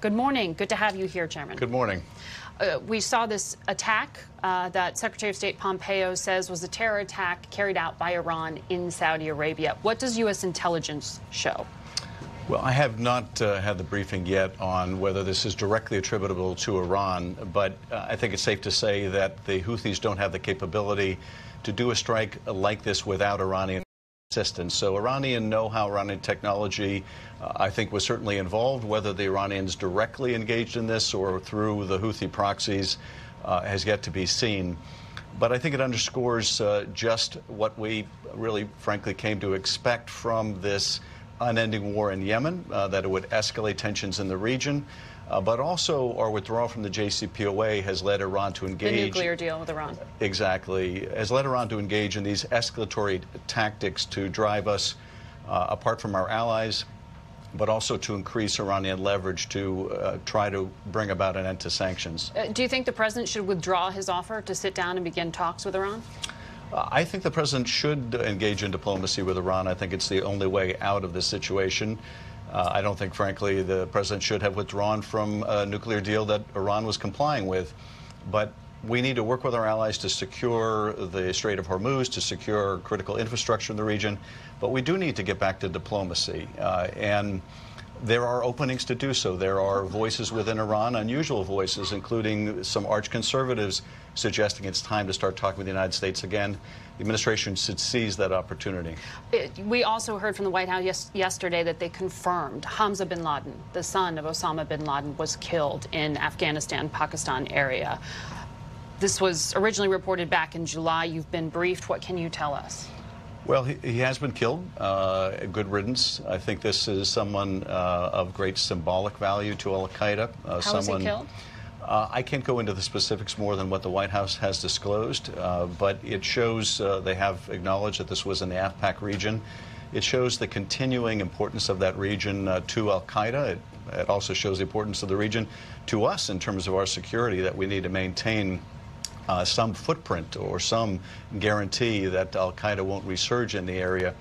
Good morning. Good to have you here, Chairman. Good morning. Uh, we saw this attack uh, that Secretary of State Pompeo says was a terror attack carried out by Iran in Saudi Arabia. What does U.S. intelligence show? Well, I have not uh, had the briefing yet on whether this is directly attributable to Iran, but uh, I think it's safe to say that the Houthis don't have the capability to do a strike like this without Iranian assistance. So Iranian know-how, Iranian technology, uh, I think was certainly involved. Whether the Iranians directly engaged in this or through the Houthi proxies uh, has yet to be seen. But I think it underscores uh, just what we really, frankly, came to expect from this unending war in Yemen, uh, that it would escalate tensions in the region. Uh, but also, our withdrawal from the JCPOA has led Iran to engage. The nuclear deal with Iran. Exactly. Has led Iran to engage in these escalatory tactics to drive us uh, apart from our allies, but also to increase Iranian leverage to uh, try to bring about an end to sanctions. Uh, do you think the president should withdraw his offer to sit down and begin talks with Iran? Uh, I think the president should engage in diplomacy with Iran. I think it's the only way out of this situation. Uh, I don't think, frankly, the president should have withdrawn from a nuclear deal that Iran was complying with. But we need to work with our allies to secure the Strait of Hormuz, to secure critical infrastructure in the region. But we do need to get back to diplomacy. Uh, and there are openings to do so. There are voices within Iran, unusual voices, including some arch conservatives suggesting it's time to start talking with the United States again. The administration should seize that opportunity. We also heard from the White House yes, yesterday that they confirmed Hamza bin Laden, the son of Osama bin Laden, was killed in Afghanistan, Pakistan area. This was originally reported back in July. You've been briefed. What can you tell us? Well, he, he has been killed. Uh, good riddance. I think this is someone uh, of great symbolic value to Al Qaeda. Uh, How someone, was he killed? Uh, I can't go into the specifics more than what the White House has disclosed, uh, but it shows uh, they have acknowledged that this was in the AfPak region. It shows the continuing importance of that region to Al Qaeda. It, it also shows the importance of the region to us in terms of our security that we need to maintain uh, some footprint or some guarantee that Al Qaeda won't resurge in the area.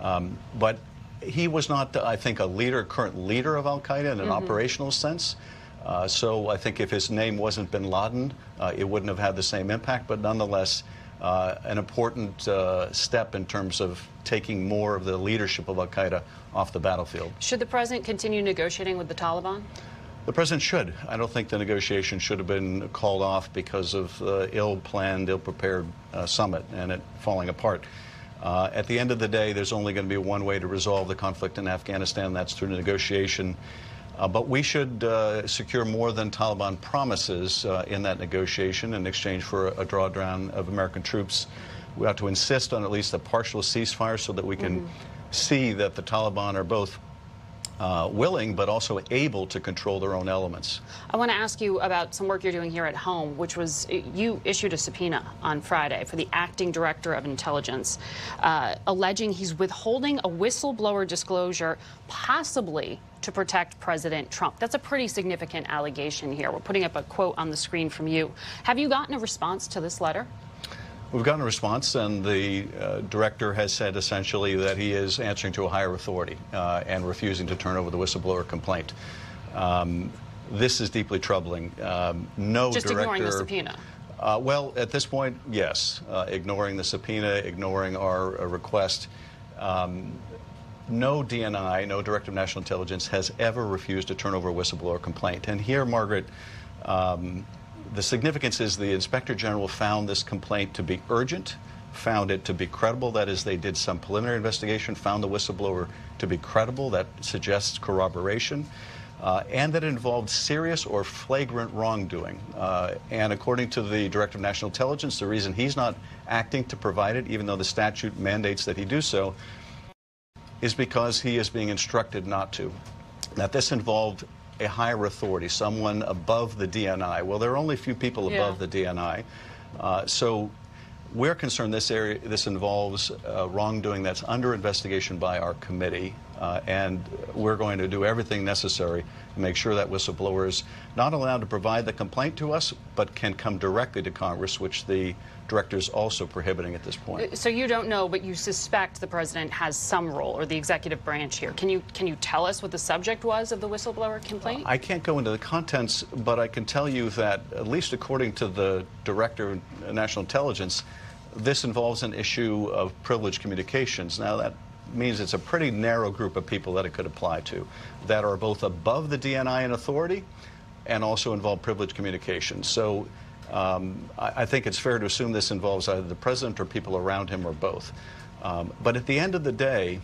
Um, but he was not, I think, a leader, current leader of Al Qaeda in an mm -hmm. operational sense. Uh, so I think if his name wasn't bin Laden, uh, it wouldn't have had the same impact. But nonetheless, uh, an important uh, step in terms of taking more of the leadership of Al Qaeda off the battlefield. Should the president continue negotiating with the Taliban? The president should. I don't think the negotiation should have been called off because of uh, ill-planned, ill-prepared uh, summit and it falling apart. Uh, at the end of the day, there's only going to be one way to resolve the conflict in Afghanistan. That's through negotiation. Uh, but we should uh, secure more than Taliban promises uh, in that negotiation in exchange for a, a drawdown of American troops. We have to insist on at least a partial ceasefire so that we can mm -hmm. see that the Taliban are both uh, willing but also able to control their own elements. I want to ask you about some work you're doing here at home, which was you issued a subpoena on Friday for the acting director of intelligence, uh, alleging he's withholding a whistleblower disclosure, possibly to protect President Trump. That's a pretty significant allegation here. We're putting up a quote on the screen from you. Have you gotten a response to this letter? We've gotten a response, and the uh, director has said essentially that he is answering to a higher authority uh, and refusing to turn over the whistleblower complaint. Um, this is deeply troubling. Um, no Just director, ignoring the subpoena. Uh, well, at this point, yes. Uh, ignoring the subpoena, ignoring our uh, request. Um, no DNI, no Director of National Intelligence, has ever refused to turn over a whistleblower complaint. And here, Margaret, um, the significance is the Inspector General found this complaint to be urgent, found it to be credible. That is, they did some preliminary investigation, found the whistleblower to be credible. That suggests corroboration. Uh, and that involved serious or flagrant wrongdoing. Uh, and according to the Director of National Intelligence, the reason he's not acting to provide it, even though the statute mandates that he do so, is because he is being instructed not to. That this involved a higher authority, someone above the DNI. Well, there are only a few people above the DNI. Uh, so we're concerned this area, this involves uh, wrongdoing that's under investigation by our committee. Uh, and we're going to do everything necessary to make sure that whistleblowers not allowed to provide the complaint to us, but can come directly to Congress, which the director is also prohibiting at this point. So you don't know, but you suspect the president has some role, or the executive branch here. Can you can you tell us what the subject was of the whistleblower complaint? I can't go into the contents, but I can tell you that, at least according to the director of national intelligence, this involves an issue of privileged communications. Now that means it's a pretty narrow group of people that it could apply to that are both above the DNI in authority and also involve privileged communications. So um, I, I, think it's fair to assume this involves either the president or people around him or both. Um, but at the end of the day,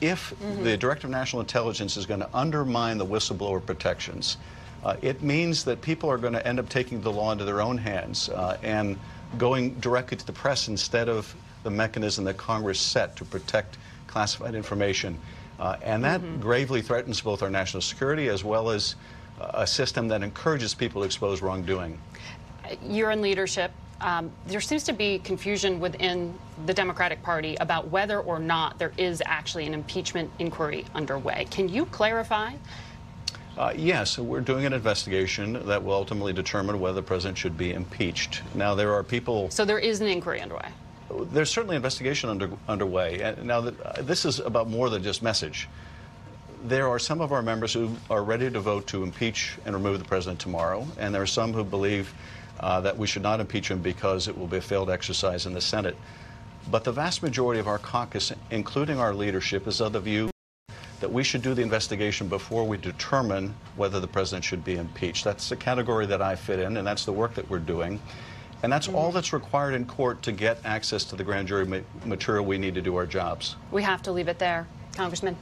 if mm -hmm. the Director of National Intelligence is going to undermine the whistleblower protections, uh, it means that people are going to end up taking the law into their own hands uh, and going directly to the press instead of the mechanism that Congress set to protect classified information. Uh, and that mm -hmm. gravely threatens both our national security as well as uh, a system that encourages people to expose wrongdoing. You're in leadership. Um, there seems to be confusion within the Democratic Party about whether or not there is actually an impeachment inquiry underway. Can you clarify? Uh, yes, we're doing an investigation that will ultimately determine whether the president should be impeached. Now, there are people. So there is an inquiry underway there's certainly investigation under, underway. And now, that, uh, this is about more than just message. There are some of our members who are ready to vote to impeach and remove the president tomorrow, and there are some who believe uh, that we should not impeach him because it will be a failed exercise in the Senate. But the vast majority of our caucus, including our leadership, is of the view that we should do the investigation before we determine whether the president should be impeached. That's the category that I fit in, and that's the work that we're doing. And that's all that's required in court to get access to the grand jury ma material we need to do our jobs. We have to leave it there. Congressman.